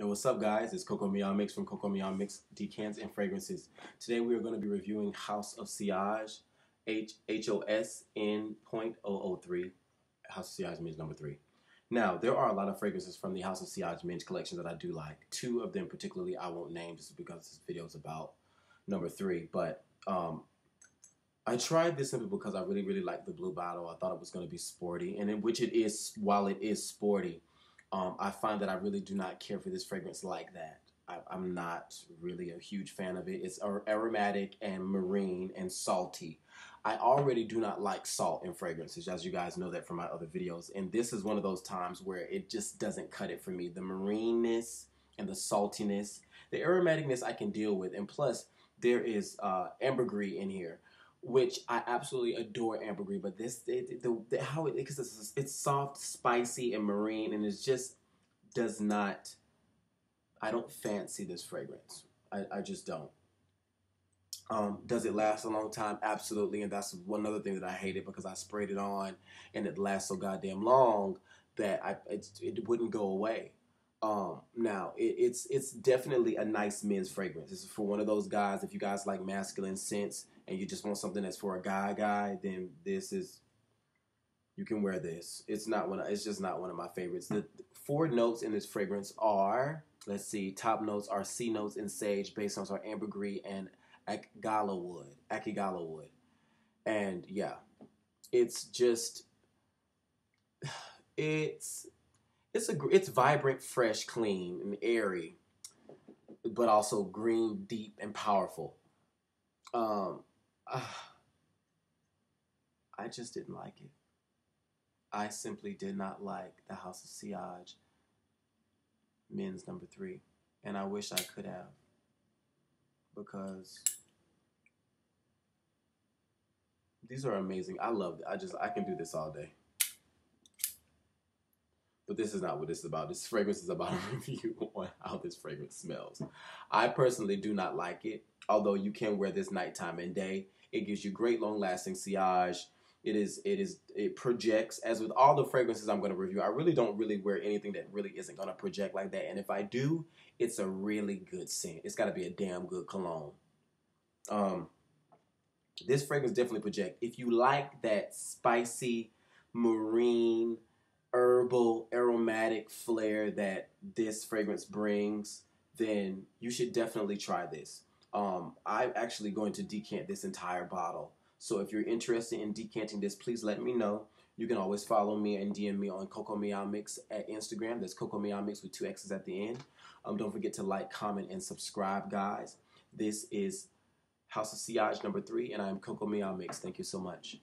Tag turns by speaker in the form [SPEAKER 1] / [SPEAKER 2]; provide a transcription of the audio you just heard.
[SPEAKER 1] Yo, what's up, guys? It's Coco Mix from Coco Mix Decants and Fragrances. Today we are going to be reviewing House of Sillage, H H O S N point O O three. House of Sillage means number three. Now, there are a lot of fragrances from the House of Sillage men's collection that I do like. Two of them particularly I won't name just because this video is about number three. But um, I tried this simply because I really, really liked the blue bottle. I thought it was going to be sporty, and in which it is, while it is sporty, um, I find that I really do not care for this fragrance like that. I, am not really a huge fan of it. It's aromatic and marine and salty. I already do not like salt in fragrances, as you guys know that from my other videos. And this is one of those times where it just doesn't cut it for me. The marineness and the saltiness, the aromaticness I can deal with. And plus, there is uh, ambergris in here, which I absolutely adore ambergris. But this, it, the, the, how it, because it's, it's soft, spicy, and marine, and it just does not. I don't fancy this fragrance. I, I just don't. Um, does it last a long time? Absolutely, and that's one other thing that I hated because I sprayed it on and it lasts so goddamn long that I it, it wouldn't go away. Um, now it, it's it's definitely a nice men's fragrance. Is for one of those guys. If you guys like masculine scents and you just want something that's for a guy guy, then this is you can wear this. It's not one. Of, it's just not one of my favorites. The, four notes in this fragrance are let's see. Top notes are sea notes and sage. Base notes are ambergris and agala wood. Akigala wood, and yeah, it's just it's it's a it's vibrant, fresh, clean, and airy, but also green, deep, and powerful. Um, uh, I just didn't like it. I simply did not like the House of Sillage men's number three, and I wish I could have because these are amazing. I love it. I just I can do this all day. But this is not what this is about. This fragrance is about a review on how this fragrance smells. I personally do not like it, although you can wear this nighttime and day. It gives you great long lasting sillage. It is it is it projects as with all the fragrances I'm going to review. I really don't really wear anything that really isn't going to project like that. And if I do, it's a really good scent. It's got to be a damn good cologne. Um, this fragrance definitely project. If you like that spicy marine herbal aromatic flair that this fragrance brings, then you should definitely try this. Um, I'm actually going to decant this entire bottle. So if you're interested in decanting this, please let me know. You can always follow me and DM me on Coco Mix at Instagram. That's Coco Mix with two X's at the end. Um, don't forget to like, comment, and subscribe, guys. This is House of Sillage number three, and I'm Coco Meow Mix. Thank you so much.